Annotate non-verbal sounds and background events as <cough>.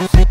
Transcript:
Yeah. <laughs>